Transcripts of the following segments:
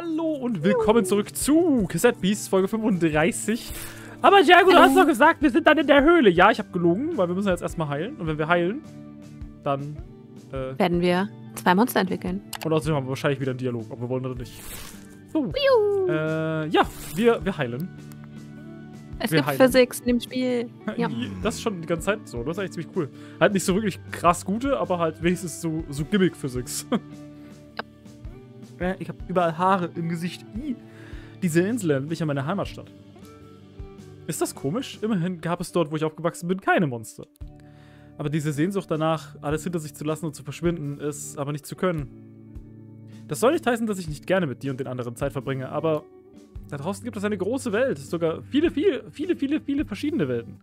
Hallo und willkommen zurück zu Cassette Beast Folge 35. Aber Jago, du hast doch gesagt, wir sind dann in der Höhle. Ja, ich habe gelogen, weil wir müssen jetzt erstmal heilen. Und wenn wir heilen, dann äh, werden wir zwei Monster entwickeln. Und außerdem haben wir wahrscheinlich wieder einen Dialog, ob wir wollen oder nicht. So. Äh, ja, wir, wir heilen. Es wir gibt heilen. Physik in dem Spiel. Ja. Das ist schon die ganze Zeit so. Das ist eigentlich ziemlich cool. Halt nicht so wirklich krass gute, aber halt wenigstens so, so Gimmick-Physics. Ja. ich habe überall Haare im Gesicht. I. Diese Insel erinnert mich an meine Heimatstadt. Ist das komisch? Immerhin gab es dort, wo ich aufgewachsen bin, keine Monster. Aber diese Sehnsucht danach, alles hinter sich zu lassen und zu verschwinden, ist aber nicht zu können. Das soll nicht heißen, dass ich nicht gerne mit dir und den anderen Zeit verbringe, aber da draußen gibt es eine große Welt. Sogar viele, viele, viele, viele, viele verschiedene Welten.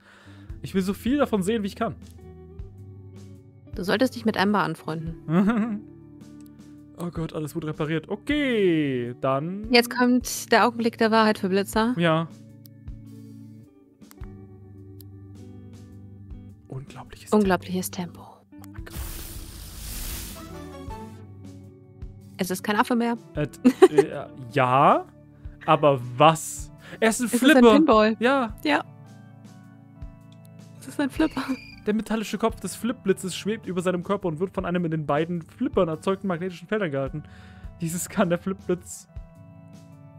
Ich will so viel davon sehen, wie ich kann. Du solltest dich mit Amber anfreunden. oh Gott, alles wurde repariert. Okay, dann. Jetzt kommt der Augenblick der Wahrheit für Blitzer. Ja. Unglaubliches, Unglaubliches Tempo. Tempo. Oh mein Gott. Es ist kein Affe mehr. Äh, äh, ja. Aber was? Er ist ein es Flipper. Ist ein Pinball. Ja. Ja. Es ist ein Flipper. Der metallische Kopf des Flipblitzes schwebt über seinem Körper und wird von einem in den beiden Flippern erzeugten magnetischen Feldern gehalten. Dieses kann der Flipblitz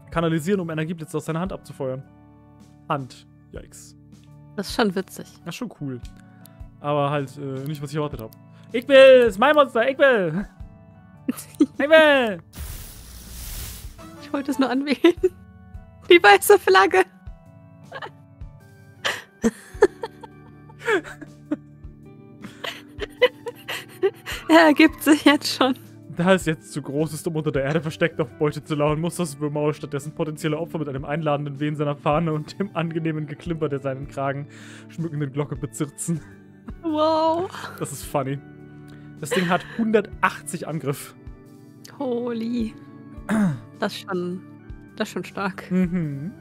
kanalisieren, um Energieblitze aus seiner Hand abzufeuern. Hand. Yikes. Das ist schon witzig. Das ist schon cool. Aber halt äh, nicht, was ich erwartet habe. Ich will! Es ist mein Monster! Ich will! ich will! Ich wollte es nur anwählen. Die weiße Flagge. er ergibt sich jetzt schon. Da es jetzt zu groß ist, um unter der Erde versteckt auf Beute zu lauern, muss das Würmaul stattdessen potenzielle Opfer mit einem einladenden Wehen seiner Fahne und dem angenehmen Geklimper der seinen Kragen schmückenden Glocke bezirzen. Wow. Das ist funny. Das Ding hat 180 Angriff. Holy. Das ist schon, das ist schon stark. Mhm.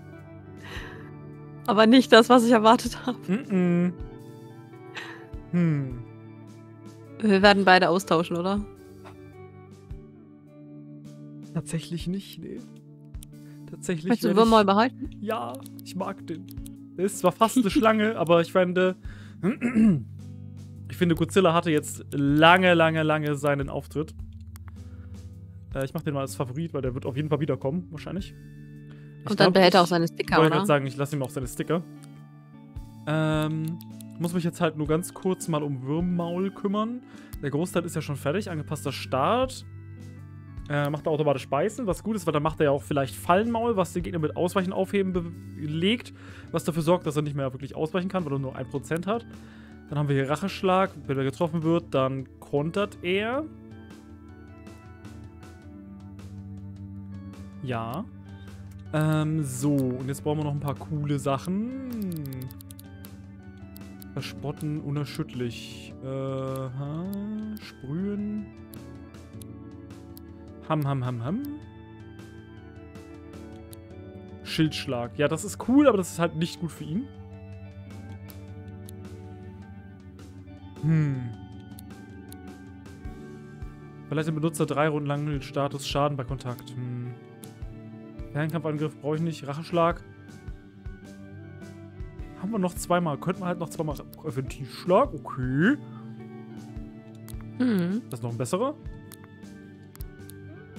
Aber nicht das, was ich erwartet habe. Mhm. Hm. Wir werden beide austauschen, oder? Tatsächlich nicht, nee. Tatsächlich. Möchtest du den mal behalten? Ja, ich mag den. Der ist zwar fast eine Schlange, aber ich finde. Ich finde, Godzilla hatte jetzt lange, lange, lange seinen Auftritt. Äh, ich mache den mal als Favorit, weil der wird auf jeden Fall wiederkommen, wahrscheinlich. Ich Und dann glaub, behält er auch seine Sticker, oder? Ich wollte sagen, ich lasse ihm auch seine Sticker. Ähm, muss mich jetzt halt nur ganz kurz mal um Würmmaul kümmern. Der Großteil ist ja schon fertig, angepasster Start. Äh, macht er automatisch Beißen, was gut ist, weil dann macht er ja auch vielleicht Fallenmaul, was den Gegner mit Ausweichen aufheben belegt, was dafür sorgt, dass er nicht mehr wirklich ausweichen kann, weil er nur 1% hat. Dann haben wir hier Racheschlag. Wenn er getroffen wird, dann kontert er. Ja. Ähm, so. Und jetzt brauchen wir noch ein paar coole Sachen. Verspotten, unerschütterlich. Äh, ha, sprühen. Ham, ham, ham, ham. Schildschlag. Ja, das ist cool, aber das ist halt nicht gut für ihn. Hm. Verleiht den Benutzer drei Runden lang den Status Schaden bei Kontakt. Hm. Fernkampfangriff brauche ich nicht. Racheschlag. Haben wir noch zweimal. Könnten wir halt noch zweimal Präventivschlag. Okay. Mhm. Das ist noch ein besserer.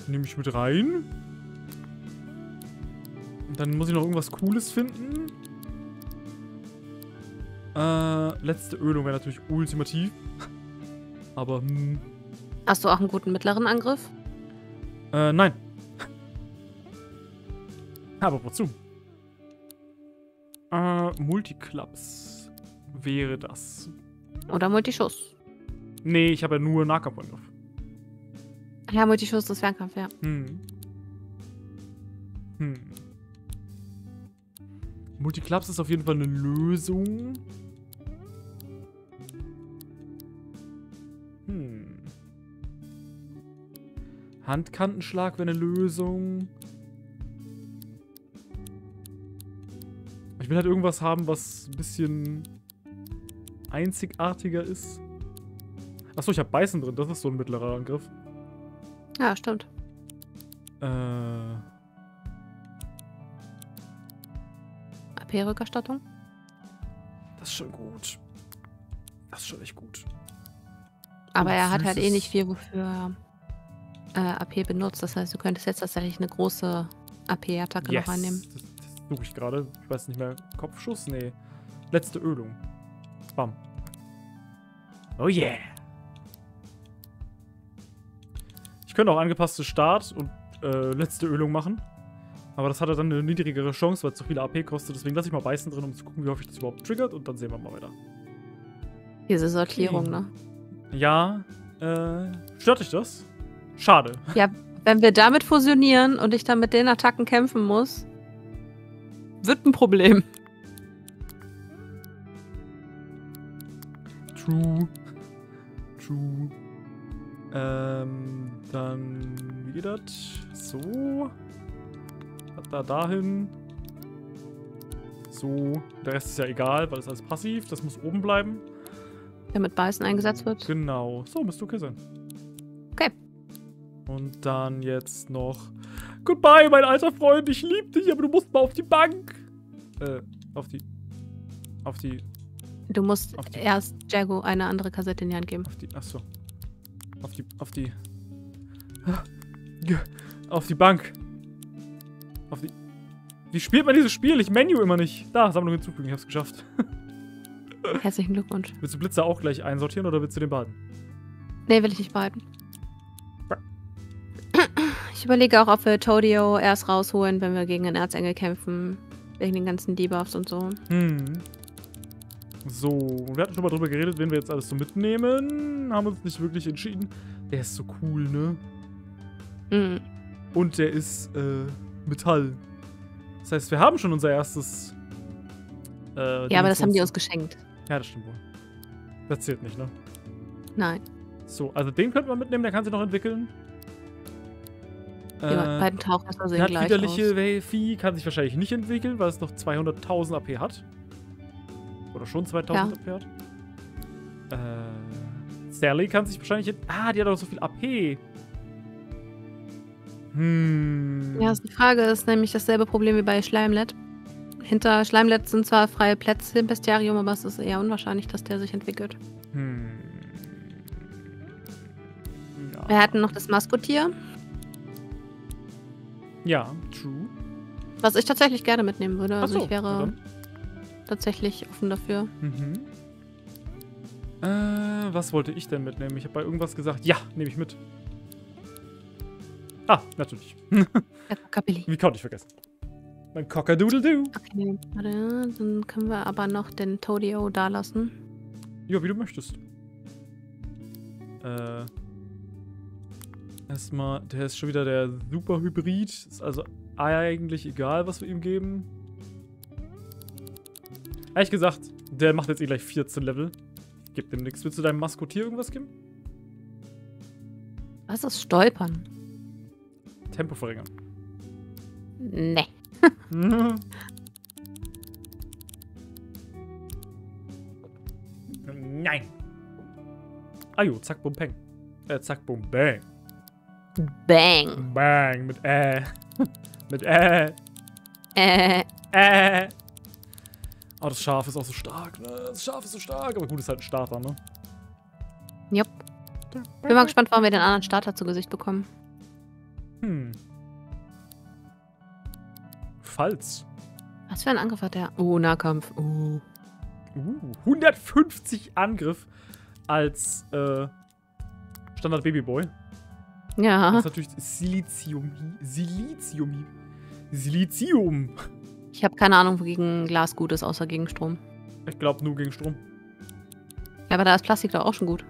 Nehme ich mit rein. Und dann muss ich noch irgendwas Cooles finden. Äh, letzte Ölung wäre natürlich ultimativ. Aber, hm. Hast du auch einen guten mittleren Angriff? Äh, nein. Aber wozu? Äh, Multiclubs wäre das. Oder Multischuss. Nee, ich habe ja nur Nahkampfangriff. Ja, Multischuss ist Fernkampf, ja. Hm. Hm. Multiclubs ist auf jeden Fall eine Lösung. Hm. Handkantenschlag wäre eine Lösung. Ich will halt irgendwas haben, was ein bisschen einzigartiger ist. Achso, ich habe Beißen drin. Das ist so ein mittlerer Angriff. Ja, stimmt. Äh. AP-Rückerstattung? Das ist schon gut. Das ist schon echt gut. Aber Und er hat halt eh nicht viel, für äh, AP benutzt. Das heißt, du könntest jetzt tatsächlich eine große AP-Attacke yes, noch annehmen. Das suche ich gerade. Ich weiß nicht mehr. Kopfschuss? Nee. Letzte Ölung. Bam. Oh yeah. Ich könnte auch angepasste Start und äh, letzte Ölung machen. Aber das hat dann eine niedrigere Chance, weil es so viele AP kostet. Deswegen lasse ich mal Beißen drin, um zu gucken, wie häufig das überhaupt triggert. Und dann sehen wir mal weiter. Diese Sortierung, okay. ne? Ja. Äh, stört dich das? Schade. Ja, wenn wir damit fusionieren und ich dann mit den Attacken kämpfen muss, wird ein Problem. True. True. Ähm, dann, wie geht das? So. Da, dahin. So. Der Rest ist ja egal, weil das alles passiv. Das muss oben bleiben. Der mit Beißen eingesetzt wird. Genau. So, müsste okay sein. Okay. Und dann jetzt noch. Goodbye, mein alter Freund. Ich liebe dich, aber du musst mal auf die Bank. Äh, auf die. Auf die. Du musst erst Jago eine andere Kassette in die Hand geben. Auf die. Achso. Auf die. Auf die. Auf die Bank. Auf die. Wie spielt man dieses Spiel? Ich Menü immer nicht. Da, Sammlung hinzufügen. Ich hab's geschafft. Herzlichen Glückwunsch. Willst du Blitzer auch gleich einsortieren oder willst du den behalten? Nee, will ich nicht behalten. Ich überlege auch, ob wir Todio erst rausholen, wenn wir gegen den Erzengel kämpfen. Wegen den ganzen Debuffs und so. Hm. So, wir hatten schon mal drüber geredet, wen wir jetzt alles so mitnehmen. Haben uns nicht wirklich entschieden. Der ist so cool, ne? Mhm. Und der ist äh, Metall. Das heißt, wir haben schon unser erstes. Äh, ja, aber das haben die uns geschenkt. Ja, das stimmt wohl. Das zählt nicht, ne? Nein. So, also den könnte man mitnehmen, der kann sich noch entwickeln. Die äh, beiden Tauchmesser sehen gleich widerliche aus. Vieh kann sich wahrscheinlich nicht entwickeln, weil es noch 200.000 AP hat. Oder schon 2.000 ja. AP hat. Äh, Sally kann sich wahrscheinlich... Ah, die hat auch so viel AP. Hm. Ja, die Frage ist nämlich dasselbe Problem wie bei Schleimlet. Hinter Schleimlet sind zwar freie Plätze im Bestiarium, aber es ist eher unwahrscheinlich, dass der sich entwickelt. Hm. Ja. Wir hatten noch das Maskotier. Ja, true. Was ich tatsächlich gerne mitnehmen würde. Also so, ich wäre tatsächlich offen dafür. Mhm. Äh, was wollte ich denn mitnehmen? Ich habe bei irgendwas gesagt, ja, nehme ich mit. Ah, natürlich. Wie konnte ich vergessen? Mein Cockadoodle-Doo. Okay, warte, dann können wir aber noch den Todio da lassen. Ja, wie du möchtest. Äh. Erstmal, der ist schon wieder der Super-Hybrid. Ist also eigentlich egal, was wir ihm geben. Ehrlich gesagt, der macht jetzt eh gleich 14 Level. Gib dem nichts. Willst du deinem Maskotier irgendwas geben? Was ist Stolpern? Tempo verringern. Nee. Nein. Ajo, zack, bum, peng. Äh, zack, bum, bang. Bang. Bang, mit äh. mit äh. Äh. Äh. Oh, das Schaf ist auch so stark, ne? Das Schaf ist so stark. Aber gut, ist halt ein Starter, ne? Jupp. Bin mal gespannt, wann wir den anderen Starter zu Gesicht bekommen. Hm. Falls. Was für ein Angriff hat der? Oh, Nahkampf. Oh. Uh, 150 Angriff als äh, Standard Babyboy. Ja. Das ist natürlich Silizium. Silizium. Silizium. Ich habe keine Ahnung, wo gegen Glas gut ist, außer gegen Strom. Ich glaube nur gegen Strom. Ja, aber da ist Plastik doch auch schon gut.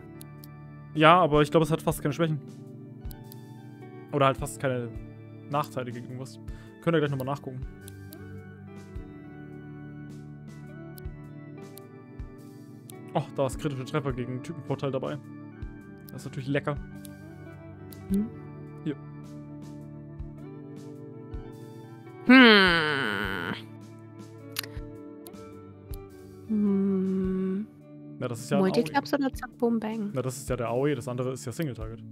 Ja, aber ich glaube, es hat fast keine Schwächen. Oder halt fast keine Nachteile gegen irgendwas. Könnt ihr gleich nochmal nachgucken. Oh, da ist kritische Treffer gegen Typenvorteil dabei. Das ist natürlich lecker. Hm? Hier. Hm. Hm. Na, das ist ja Multiclaps oder Zack, Boom, Bang? Na, das ist ja der AOE, das andere ist ja Single Target.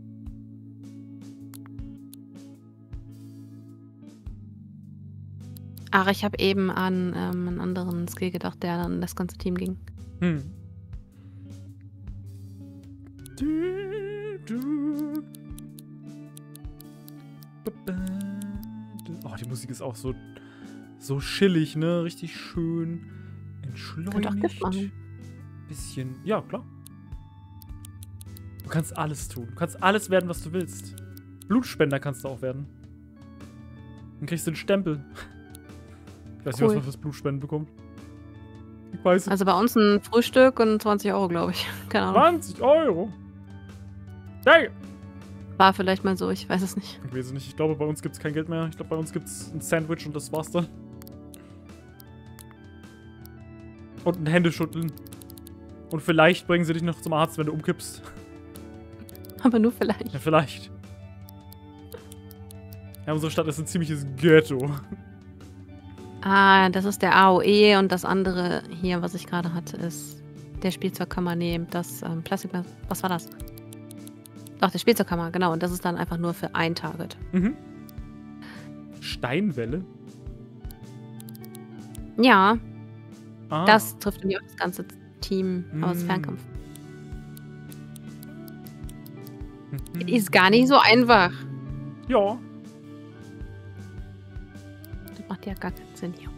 Ach, ich habe eben an ähm, einen anderen Skill gedacht, der dann das ganze Team ging. Hm. Musik ist auch so, so chillig, ne? Richtig schön entschleunigt. Bisschen, ja, klar. Du kannst alles tun. Du kannst alles werden, was du willst. Blutspender kannst du auch werden. Dann kriegst du einen Stempel. Ich weiß cool. nicht, was man fürs Blutspenden bekommt. Ich weiß Also bei uns ein Frühstück und 20 Euro, glaube ich. Keine Ahnung. 20 Euro? Hey! War vielleicht mal so, ich weiß es nicht. Ich weiß es nicht. Ich glaube, bei uns gibt es kein Geld mehr. Ich glaube, bei uns gibt es ein Sandwich und das war's dann. Und ein Händeschütteln. Und vielleicht bringen sie dich noch zum Arzt, wenn du umkippst. Aber nur vielleicht. Ja, vielleicht. Ja, unsere Stadt ist ein ziemliches Ghetto. Ah, das ist der AOE und das andere hier, was ich gerade hatte, ist der Spielzeugkammer nehmen. Das ähm, Plastik. Was war das? Doch, der Spielzeugkammer, genau. Und das ist dann einfach nur für ein Target. Mhm. Steinwelle? Ja. Ah. Das trifft nämlich auch das ganze Team mm. aus Fernkampf. Mhm. Ist gar nicht so einfach. Ja. Das macht ja gar keinen Sinn hier.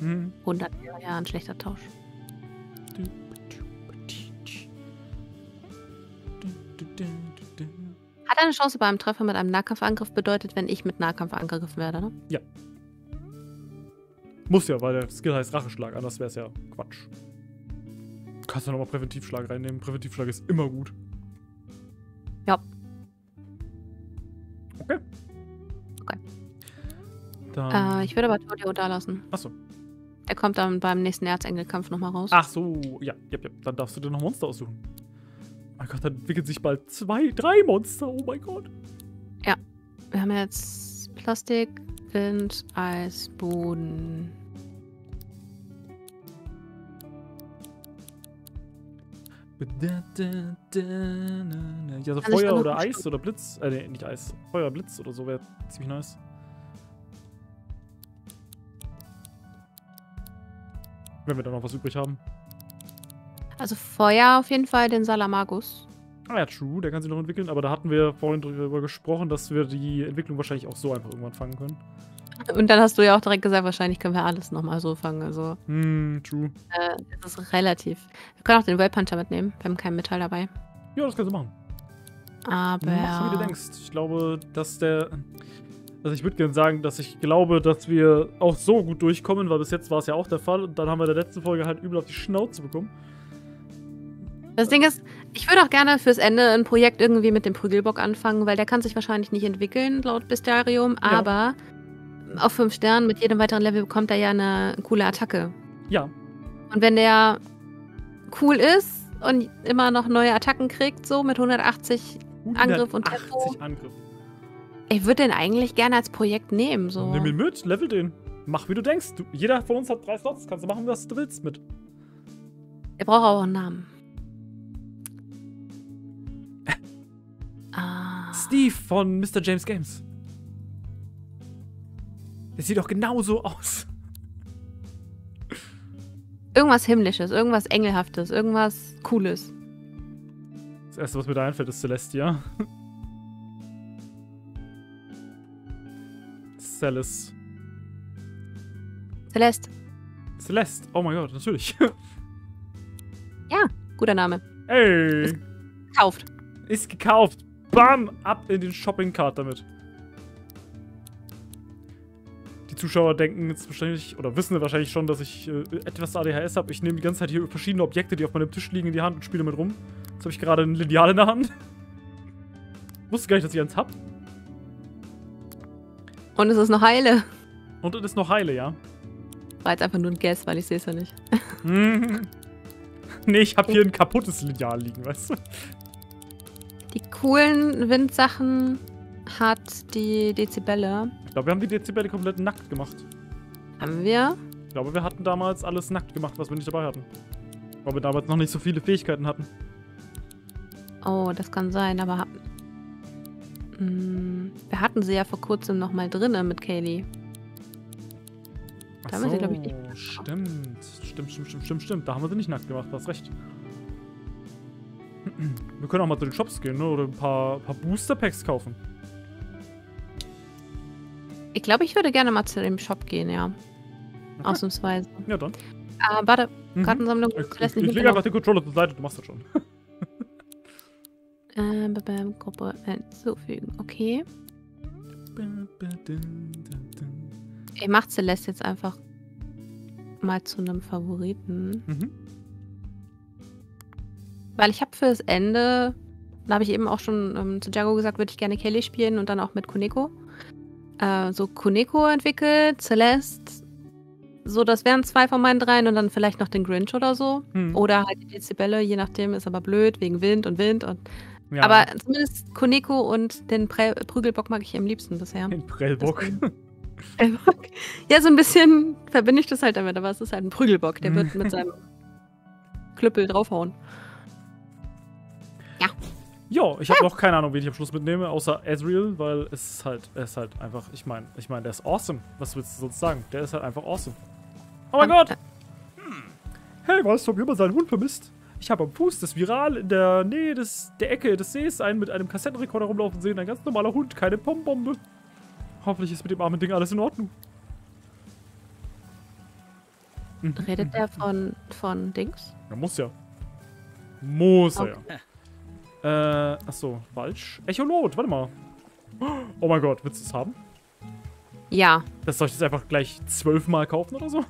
Mhm. 100 Jahre ein schlechter Tausch. Hat eine Chance beim Treffer mit einem Nahkampfangriff bedeutet, wenn ich mit Nahkampf angegriffen werde, ne? Ja. Muss ja, weil der Skill heißt Racheschlag, anders wäre es ja Quatsch. Du kannst ja nochmal Präventivschlag reinnehmen. Präventivschlag ist immer gut. Ja. Okay. Okay. Dann äh, ich würde aber Todio da lassen. Achso. Der kommt dann beim nächsten Erzengelkampf nochmal raus. Ach so, ja, ja, ja. Dann darfst du dir noch Monster aussuchen. Mein Gott, dann entwickeln sich bald zwei, drei Monster. Oh mein Gott. Ja. Wir haben jetzt Plastik, Wind, Eis, Boden. Ja, so also Feuer oder Eis oder Blitz. Äh, nee, nicht Eis. Feuer, Blitz oder so wäre ziemlich nice. Wenn wir dann noch was übrig haben. Also Feuer auf jeden Fall, den Salamagus. Ah ja, true, der kann sich noch entwickeln, aber da hatten wir vorhin drüber gesprochen, dass wir die Entwicklung wahrscheinlich auch so einfach irgendwann fangen können. Und dann hast du ja auch direkt gesagt, wahrscheinlich können wir alles nochmal so fangen. Also, hm, true. Äh, das ist relativ. Wir können auch den Puncher mitnehmen. Wir haben keinen Metall dabei. Ja, das kannst du machen. Aber. Mach wie du denkst. Ich glaube, dass der. Also ich würde gerne sagen, dass ich glaube, dass wir auch so gut durchkommen, weil bis jetzt war es ja auch der Fall. Und dann haben wir in der letzten Folge halt übel auf die Schnauze bekommen. Das Ding ist, ich würde auch gerne fürs Ende ein Projekt irgendwie mit dem Prügelbock anfangen, weil der kann sich wahrscheinlich nicht entwickeln, laut Bestiarium, ja. aber auf 5 Sternen mit jedem weiteren Level bekommt er ja eine coole Attacke. Ja. Und wenn der cool ist und immer noch neue Attacken kriegt, so mit 180, 180 Angriff und Tempo. Angriff. Ich würde den eigentlich gerne als Projekt nehmen. So. Nimm ihn mit, level den. Mach wie du denkst. Du, jeder von uns hat drei Slots. Kannst du machen, was du willst mit. Er braucht auch einen Namen. Steve von Mr. James Games. Der sieht doch genauso aus. Irgendwas Himmlisches, irgendwas Engelhaftes, irgendwas Cooles. Das erste, was mir da einfällt, ist Celestia. Celis. Celeste. Celeste, oh mein Gott, natürlich. ja, guter Name. Ey. Ist gekauft. Ist gekauft. Bam, ab in den Shopping-Cart damit. Die Zuschauer denken jetzt wahrscheinlich, oder wissen wahrscheinlich schon, dass ich äh, etwas ADHS habe. Ich nehme die ganze Zeit hier verschiedene Objekte, die auf meinem Tisch liegen, in die Hand und spiele mit rum. Jetzt habe ich gerade ein Lineal in der Hand. Wusste gar nicht, dass ich eins habe. Und es ist noch heile. Und es ist noch heile, ja. War jetzt einfach nur ein Guess, weil ich sehe es ja nicht. nee, ich habe hier ein kaputtes Lineal liegen, weißt du? Die coolen Windsachen hat die Dezibelle. Ich glaube, wir haben die Dezibelle komplett nackt gemacht. Haben wir? Ich glaube, wir hatten damals alles nackt gemacht, was wir nicht dabei hatten. Weil wir damals noch nicht so viele Fähigkeiten hatten. Oh, das kann sein, aber Mm, wir hatten sie ja vor kurzem nochmal drinne mit Kaylee. Ach Da haben wir sie, glaub ich, so, nicht Stimmt. Stimmt, stimmt, stimmt, stimmt, stimmt. Da haben wir sie nicht nackt gemacht, du hast recht. Wir können auch mal zu den Shops gehen, ne? Oder ein paar, paar Booster-Packs kaufen. Ich glaube, ich würde gerne mal zu dem Shop gehen, ja. Okay. Ausnahmsweise. Ja, dann. Äh, warte, Mhm. Kartensammlung. Ich, ich, ich lege einfach den Controller zur Seite, du machst das schon. Äh, bam, Gruppe hinzufügen. Okay. Ich mache Celeste jetzt einfach mal zu einem Favoriten. Mhm. Weil ich habe fürs Ende, da habe ich eben auch schon ähm, zu Jago gesagt, würde ich gerne Kelly spielen und dann auch mit Koneko. Äh, so Koneko entwickelt, Celeste. So, das wären zwei von meinen dreien und dann vielleicht noch den Grinch oder so. Hm. Oder halt die Dezibelle, je nachdem, ist aber blöd, wegen Wind und Wind. Und Ja, Aber zumindest Koneko und den Prä Prügelbock mag ich am liebsten bisher. den Prellbock. Prellbock. ja, so ein bisschen verbinde ich das halt damit, aber es ist halt ein Prügelbock, der wird mit seinem Klüppel draufhauen. Ja, ich habe noch keine Ahnung, wen ich am Schluss mitnehme, außer Ezreal, weil es ist halt, er ist halt einfach, ich meine, ich meine, der ist awesome. Was willst du sonst sagen? Der ist halt einfach awesome. Oh mein Gott! Hey, weißt du, ob jemand seinen Hund vermisst? Ich habe am Fuß des Viral in der Nähe des, der Ecke des Sees einen mit einem Kassettenrekorder rumlaufen sehen. Ein ganz normaler Hund, keine Pombombe. Hoffentlich ist mit dem armen Ding alles in Ordnung. Mhm. Redet der von, von Dings? Ja, muss ja. Muss er Okay. ja. Äh, achso, falsch. Echolot, warte mal. Oh mein Gott, willst du es haben? Ja. Das soll ich jetzt einfach gleich zwölfmal kaufen oder so?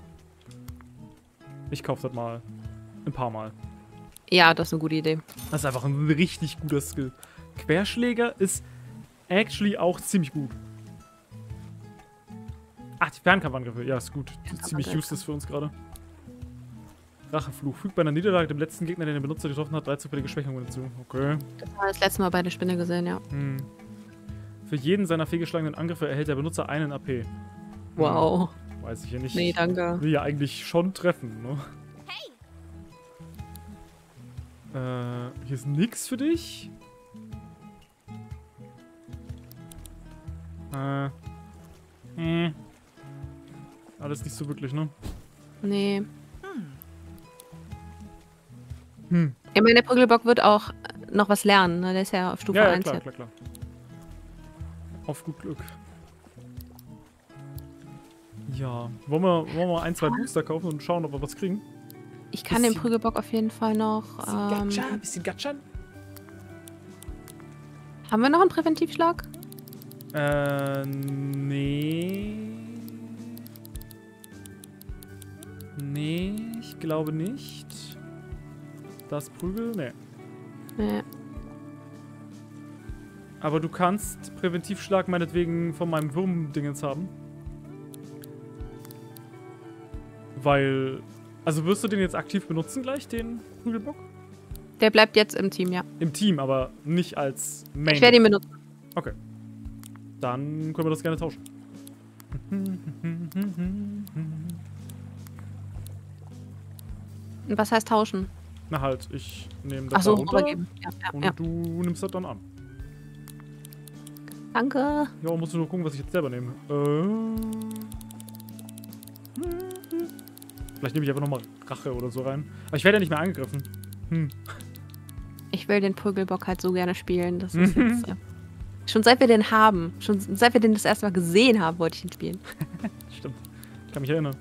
Ich kaufe das mal. Ein paar Mal. Ja, das ist eine gute Idee. Das ist einfach ein richtig guter Skill. Querschläger ist actually auch ziemlich gut. Ach, die Fernkampfangriffe. Ja, ist gut. Ziemlich useless für uns gerade. Rachefluch. Fügt bei einer Niederlage dem letzten Gegner, den der Benutzer getroffen hat, drei zufällige Schwächungen hinzu. Okay. Das haben wir das letzte Mal bei der Spinne gesehen, ja. Hm. Für jeden seiner fehlgeschlagenen Angriffe erhält der Benutzer einen AP. Wow. Weiß ich ja nicht. Nee, danke. Will ja eigentlich schon treffen, ne? Äh, hier ist nix für dich. Äh. Äh. Alles nicht so wirklich, ne? Nee. Hm. Ich meine, der Prügelbock wird auch noch was lernen. Ne? Der ist ja auf Stufe Ja, ja, 1 klar, jetzt. klar, klar. Auf gut Glück. Ja. Wollen wir, wollen wir ein, zwei Booster kaufen und schauen, ob wir was kriegen? Ich kann den Bisschen- Prügelbock auf jeden Fall noch. Ähm, bisschen Gacha? haben wir noch einen Präventivschlag? Äh, nee. Nee, ich glaube nicht. Das Prügel? Nee. Nee. Aber du kannst Präventivschlag meinetwegen von meinem Wurmdingens haben. Weil. Also wirst du den jetzt aktiv benutzen gleich, den Prügelbock? Der bleibt jetzt im Team, ja. Im Team, aber nicht als Main. Ich werde ihn benutzen. Okay. Dann können wir das gerne tauschen. Was heißt tauschen? Na halt, ich nehme das Achso, da runter. Ja, ja, und ja. du nimmst das dann an. Danke. Ja, musst du nur gucken, was ich jetzt selber nehme. Äh, Vielleicht nehme ich einfach nochmal Rache oder so rein. Aber ich werde ja nicht mehr angegriffen. Hm. Ich will den Prügelbock halt so gerne spielen. Das ist jetzt. Äh, schon seit wir den haben, schon seit wir den das erste Mal gesehen haben, wollte ich ihn spielen. Stimmt. Ich kann mich erinnern.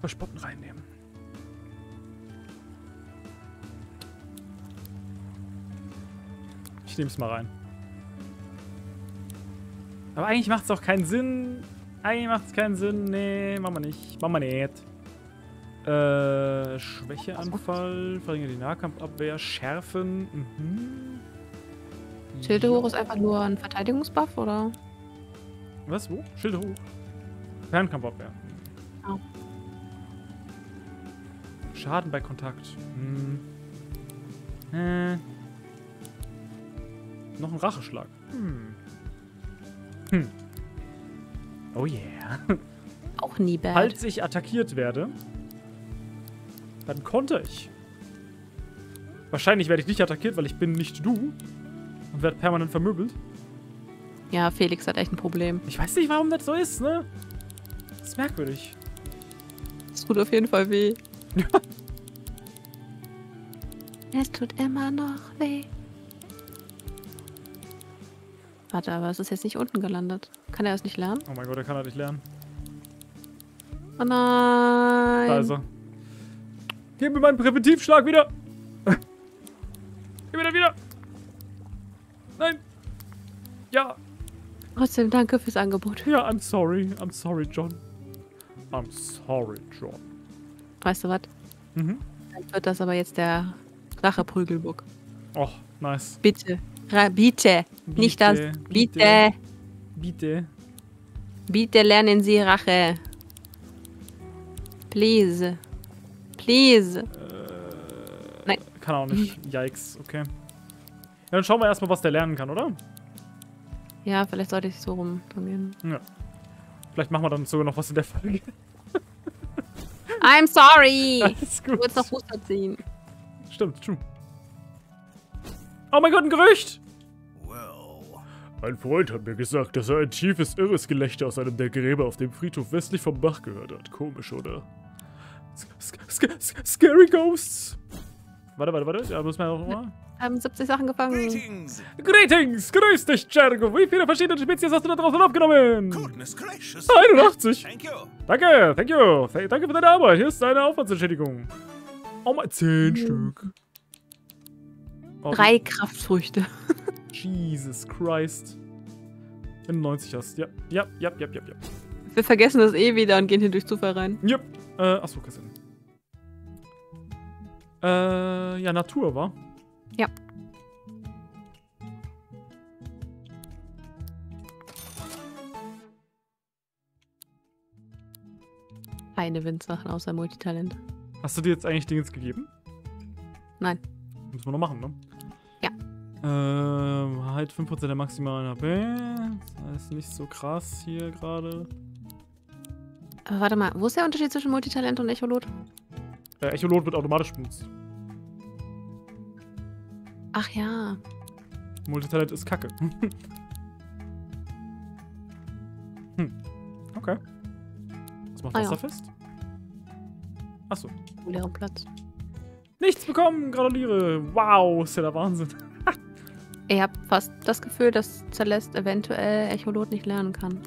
Verspotten reinnehmen. Ich nehme es mal rein. Aber eigentlich macht es auch keinen Sinn. Eigentlich macht es keinen Sinn. Nee, machen wir nicht. Machen wir nicht. Äh, Schwächeanfall, verringert die Nahkampfabwehr, schärfen. Mhm. Schilde hoch ist einfach nur ein Verteidigungsbuff, oder? Was? Wo? Schilde hoch. Fernkampfabwehr. Oh. Schaden bei Kontakt. Hm. Äh. Noch ein Racheschlag. Hm. Hm. Oh yeah. Auch nie bad. Falls ich attackiert werde, dann konnte ich. Wahrscheinlich werde ich nicht attackiert, weil ich bin nicht du. Und werde permanent vermöbelt. Ja, Felix hat echt ein Problem. Ich weiß nicht, warum das so ist, ne? ist merkwürdig. Es tut auf jeden Fall weh. es tut immer noch weh. Warte, aber es ist jetzt nicht unten gelandet. Kann er es nicht lernen? Oh mein Gott, er kann halt nicht lernen. Oh nein. Er. Gib mir meinen Präventivschlag wieder. Gib mir den wieder. Nein. Ja. Trotzdem danke fürs Angebot. Ja, I'm sorry. I'm sorry, John. I'm sorry, John. Weißt du was? Mhm. Dann wird das aber jetzt der Racheprügelbook. Oh, nice. Bitte. Bitte. Nicht das. Bitte. Bitte. Bitte lernen Sie Rache. Please. Please. Äh, Nein. Kann auch nicht. Yikes, okay. Ja, dann schauen wir erstmal, was der lernen kann, oder? Ja, vielleicht sollte ich so rum gehen. Ja. Vielleicht machen wir dann sogar noch was in der Folge. I'm sorry. Alles Du gut. willst noch Fuster ziehen. Stimmt, true. Oh mein Gott, ein Gerücht! Ein Freund hat mir gesagt, dass er ein tiefes, irres Gelächter aus einem der Gräber auf dem Friedhof westlich vom Bach gehört hat. Komisch, oder? Scary Ghosts! Warte, warte, warte. Da muss man auch mal. Haben 70 Sachen gefangen. greetings! Greetings! Grüß dich, Jergo! Wie viele verschiedene Spezies hast du da draußen aufgenommen? Goodness gracious! 81! Thank you! Danke, thank you. Th danke für deine Arbeit. Hier ist deine Aufwandsentschädigung. Oh mein, 10 Stück. Oh, Drei Kraftfrüchte. Jesus Christ. Wenn du 90 hast. Ja, ja, ja, ja, ja, ja. Wir vergessen das eh wieder und gehen hier durch Zufall rein. Yep. Äh, achso, Kassin. Äh, ja, Natur, war? Ja. Keine Windsachen außer Multitalent. Hast du dir jetzt eigentlich Dinge gegeben? Nein. Müssen wir noch machen, ne? Ähm, halt 5% der maximalen HP. Das ist nicht so krass hier gerade. Aber warte mal, wo ist der Unterschied zwischen Multitalent und Echolot? Äh, Echolot wird automatisch benutzt. Ach ja. Multitalent ist kacke. hm. Okay. Was macht Ah, das ja. da fest? Achso. Leerer Platz. Nichts bekommen, gratuliere. Wow, ist ja der Wahnsinn. Ich habe fast das Gefühl, dass Celeste eventuell Echolot nicht lernen kann.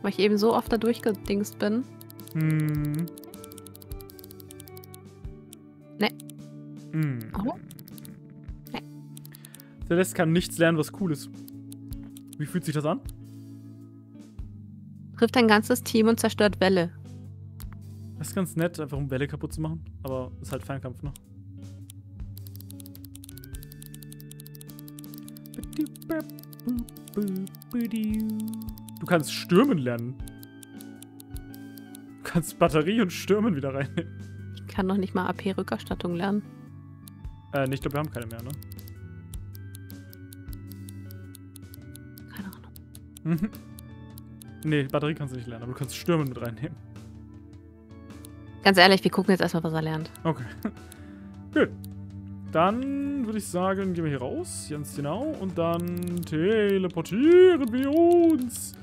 Weil ich eben so oft da durchgedingst bin. Hm. Nee. Hm. Oder? Nee. Celeste kann nichts lernen, was cool ist. Wie fühlt sich das an? Trifft ein ganzes Team und zerstört Welle. Das ist ganz nett, einfach um Welle kaputt zu machen. Aber ist halt Fernkampf, ne? Du kannst Stürmen lernen. Du kannst Batterie und Stürmen wieder reinnehmen. Ich kann noch nicht mal AP-Rückerstattung lernen. Äh, ich glaube, wir haben keine mehr, ne? Keine Ahnung. Mhm. Nee, Batterie kannst du nicht lernen, aber du kannst Stürmen mit reinnehmen. Ganz ehrlich, wir gucken jetzt erstmal, was er lernt. Okay. Gut. Dann würde ich sagen, gehen wir hier raus, ganz genau. Und dann teleportieren wir uns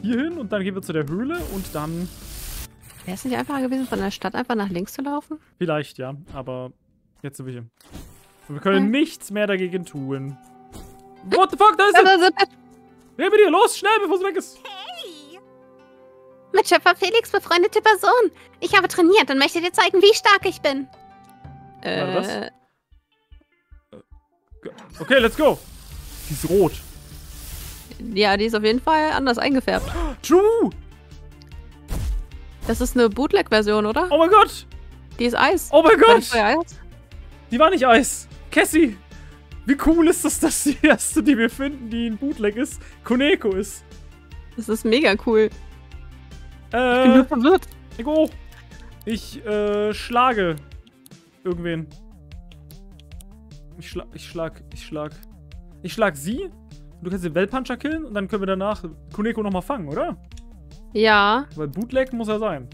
hier hin und dann gehen wir zu der Höhle und dann Wäre es nicht einfacher gewesen, von der Stadt einfach nach links zu laufen? vielleicht, ja, aber jetzt sind wir hier. Und wir können Hm. nichts mehr dagegen tun. What the fuck, da ist er! Hey, mit dir, los, schnell, bevor sie weg ist! Mit Schöpfer Felix befreundete Person. Ich habe trainiert und möchte dir zeigen, wie stark ich bin. Äh, Okay, let's go! Die ist rot. ja, die ist auf jeden Fall anders eingefärbt. True! Das ist eine Bootleg-Version, oder? Oh mein Gott! Die ist Eis. Oh mein War Gott! vorher Eis? Die war nicht Eis. Cassie! Wie cool ist das, dass die erste, die wir finden, die ein Bootleg ist, Koneko ist? Das ist mega cool. Ich bin Äh, nur verwirrt. Ego. Ich, äh, schlage irgendwen. Ich schlag, ich schlag, ich schlag. Ich schlag sie. Du kannst den Wellpuncher killen und dann können wir danach Koneko nochmal fangen, oder? Ja, Weil Bootleg muss er sein.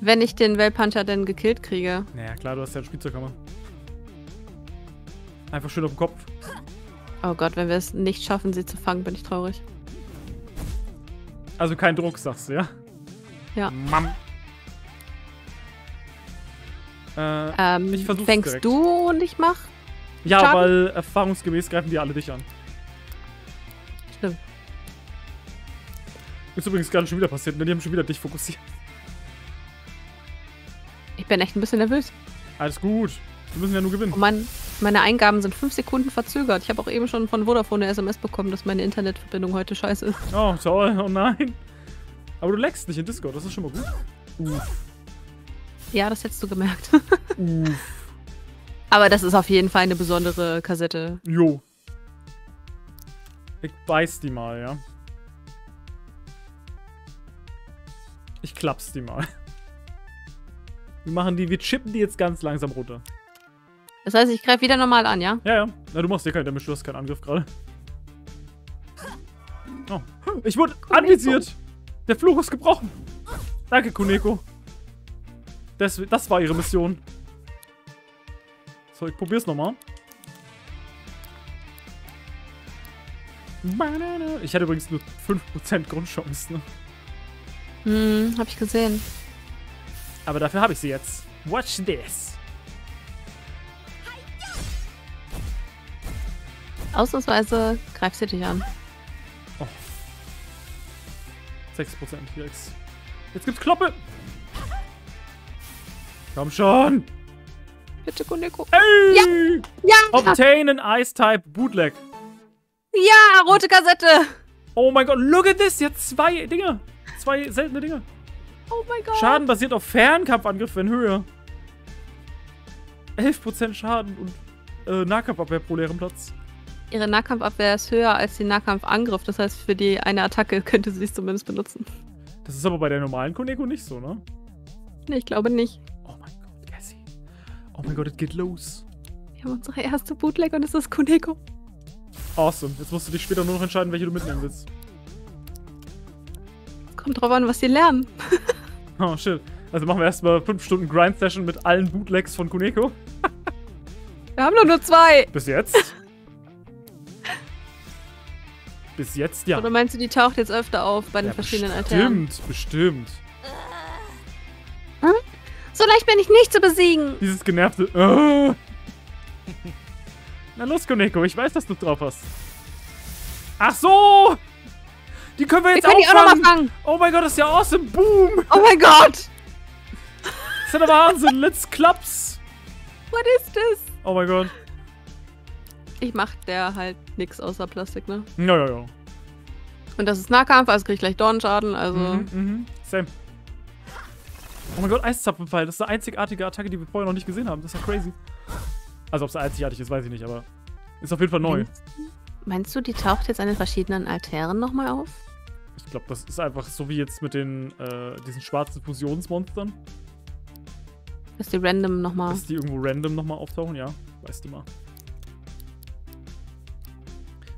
wenn ich den Wellpuncher denn gekillt kriege. Naja, klar, du hast ja einen Spielzeughammer. Einfach schön auf dem Kopf. Oh Gott, wenn wir es nicht schaffen, sie zu fangen, bin ich traurig. Also kein Druck, sagst du, ja? Ja. Mam. Äh, Ähm, Ich versuch's fängst direkt. du und ich mach? Ja, Schaden? weil erfahrungsgemäß greifen die alle dich an. Stimmt. Ist übrigens gerade schon wieder passiert, denn die haben schon wieder dich fokussiert. Ich bin echt ein bisschen nervös. Alles gut. Wir müssen ja nur gewinnen. Und mein, meine Eingaben sind fünf Sekunden verzögert. Ich habe auch eben schon von Vodafone eine SMS bekommen, dass meine Internetverbindung heute scheiße ist. Oh, toll. Oh nein. Aber du leckst nicht in Discord, das ist schon mal gut. Uff. Ja, das hättest du gemerkt. Uff. Aber das ist auf jeden Fall eine besondere Kassette. Jo. Ich beiß die mal, ja. Ich klapp's die mal. Wir machen die, wir chippen die jetzt ganz langsam runter. Das heißt, ich greife wieder normal an, ja? Ja, ja. Na, du machst dir keinen Damage, du hast keinen Angriff gerade. Oh. Ich wurde anvisiert. Der Fluch ist gebrochen. Danke, Kuneko. Das, das war ihre Mission. So, ich probier's nochmal. Ich hatte übrigens nur 5% Grundchance, ne? Hm, hab ich gesehen. Aber dafür habe ich sie jetzt. Watch this. Ausnahmsweise greifst du dich an. 6% jetzt. Jetzt gibt's Kloppe. Komm schon. Bitte, Kuneko. Ey! Ja! Obtain an Ice-Type Bootleg. Ja, rote Kassette! Oh mein Gott, look at this. Jetzt zwei Dinge. Zwei seltene Dinge. Oh mein Gott. Schaden basiert auf Fernkampfangriffe in Höhe. 11% Schaden und äh, Nahkampfabwehr pro leerem Platz. Ihre Nahkampfabwehr ist höher als die Nahkampfangriff. Das heißt, für die eine Attacke könnte sie es zumindest benutzen. Das ist aber bei der normalen Koneko nicht so, ne? Nee, ich glaube nicht. Oh mein Gott, es geht los. Wir haben unsere erste Bootleg und es ist Kuneko. Awesome. Jetzt musst du dich später nur noch entscheiden, welche du mitnehmen willst. Kommt drauf an, was sie lernen. Oh, shit. Also machen wir erstmal 5 Stunden Grind-Session mit allen Bootlegs von Kuneko. Wir haben doch nur zwei. Bis jetzt. Bis jetzt, ja. Oder meinst du, die taucht jetzt öfter auf bei den ja verschiedenen Altären? bestimmt, bestimmt. So leicht bin ich nicht zu besiegen. Dieses genervte. Äh. Na los, Koneko, ich weiß, dass du drauf hast. Ach so! Die können wir Wir jetzt können die auch nochmal auffangen. fangen. Oh mein Gott, das ist ja awesome. Boom! Oh mein Gott. Das ist ja der Wahnsinn. Let's claps. What is this? Oh mein Gott. Ich mach der halt nix außer Plastik, ne? Ja, ja, ja. Und das ist Nahkampf, also krieg ich gleich Dornschaden, also. Mhm, mhm. Same. Oh mein Gott, Eiszapfenfall. Das ist eine einzigartige Attacke, die wir vorher noch nicht gesehen haben. Das ist ja crazy. Also, ob es einzigartig ist, weiß ich nicht, aber ist auf jeden Fall neu. Meinst du, die taucht jetzt an den verschiedenen Altären nochmal auf? Ich glaube, das ist einfach so wie jetzt mit den, äh, diesen schwarzen Fusionsmonstern. Dass die random nochmal. Dass die irgendwo random nochmal auftauchen, ja. Weißt du mal.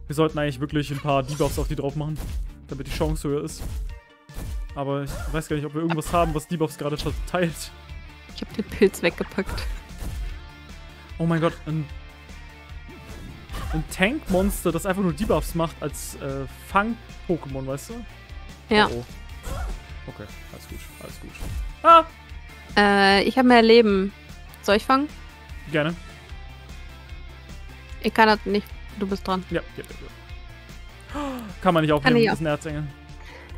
Wir sollten eigentlich wirklich ein paar Debuffs auf die drauf machen, damit die Chance höher ist. Aber ich weiß gar nicht, ob wir irgendwas haben, was Debuffs gerade verteilt. Ich hab den Pilz weggepackt. Oh mein Gott, ein, ein Tank-Monster, das einfach nur Debuffs macht als äh, Fang-Pokémon, weißt du? Ja. Oh, oh. Okay, alles gut, alles gut. Ah, Äh, ich habe mehr Leben. Soll ich fangen? gerne. Ich kann das nicht. Du bist dran. Ja, ja, ja. Kann man nicht aufnehmen, ich ist ein Erzengel.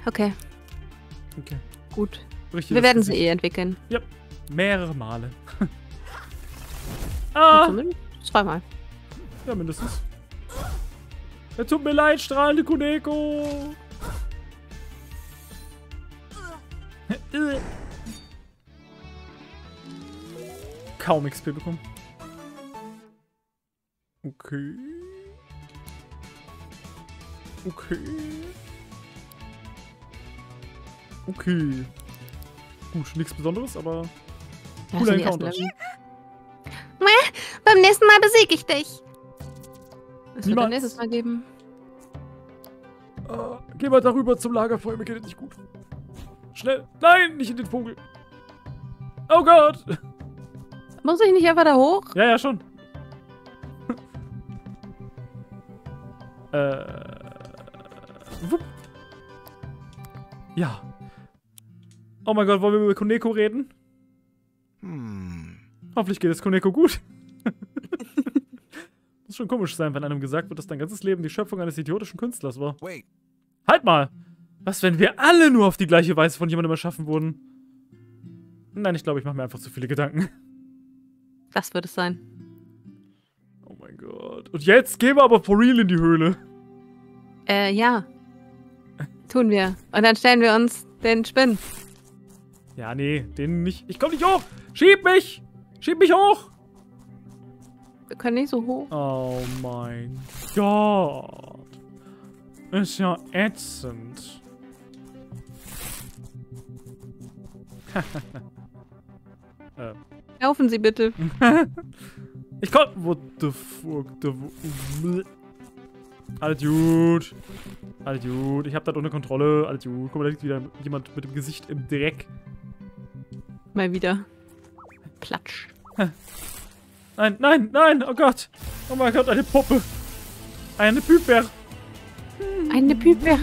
Okay, Okay. gut. Richtig. Wir werden sie Gesicht. eh entwickeln. Mehrere Male. Ah, zweimal. ja, mindestens. Es tut mir leid, strahlende Kuneko. Kaum XP bekommen. Okay. Okay. Okay. Gut, nichts Besonderes, aber Cooler Encounter. Beim nächsten Mal besiege ich dich. Es wird ein nächstes Mal geben. Ah, geh mal darüber zum Lagerfeuer, mir geht es nicht gut. Schnell. Nein, nicht in den Vogel. Oh Gott. Muss ich nicht einfach da hoch? Ja, ja, schon. äh. Oh mein Gott, wollen wir über Koneko reden? Hmm. Hoffentlich geht es Koneko gut. Muss schon komisch sein, wenn einem gesagt wird, dass dein ganzes Leben die Schöpfung eines idiotischen Künstlers war. Wait. Halt mal! Was, wenn wir alle nur auf die gleiche Weise von jemandem erschaffen wurden? Nein, ich glaube, ich mache mir einfach zu viele Gedanken. Das wird es sein. Oh mein Gott. Und jetzt gehen wir aber for real in die Höhle. Äh, ja. Tun wir. Und dann stellen wir uns den Spinnen. Ja, nee, den nicht. Ich komm nicht hoch! Schieb mich! Schieb mich hoch! Wir können nicht so hoch. Oh mein Gott. Ist ja ätzend. äh, Laufen Sie bitte. ich komm. What the fuck? The Alles gut. Alles gut. Ich hab das unter Kontrolle. Alles gut. Guck mal, da liegt wieder jemand mit dem Gesicht im Dreck. Mal wieder. Platsch. Nein, nein, nein. Oh Gott. Oh mein Gott, eine Puppe. Eine Püper. Eine Püper.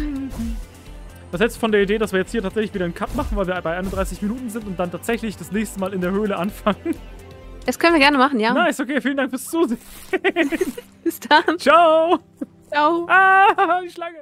Was hältst du von der Idee, dass wir jetzt hier tatsächlich wieder einen Cut machen, weil wir bei 31 Minuten sind und dann tatsächlich das nächste Mal in der Höhle anfangen? Das können wir gerne machen, ja. Nice, okay, vielen Dank fürs Zusehen. Bis dann. Ciao. Ciao. Ah, die Schlange.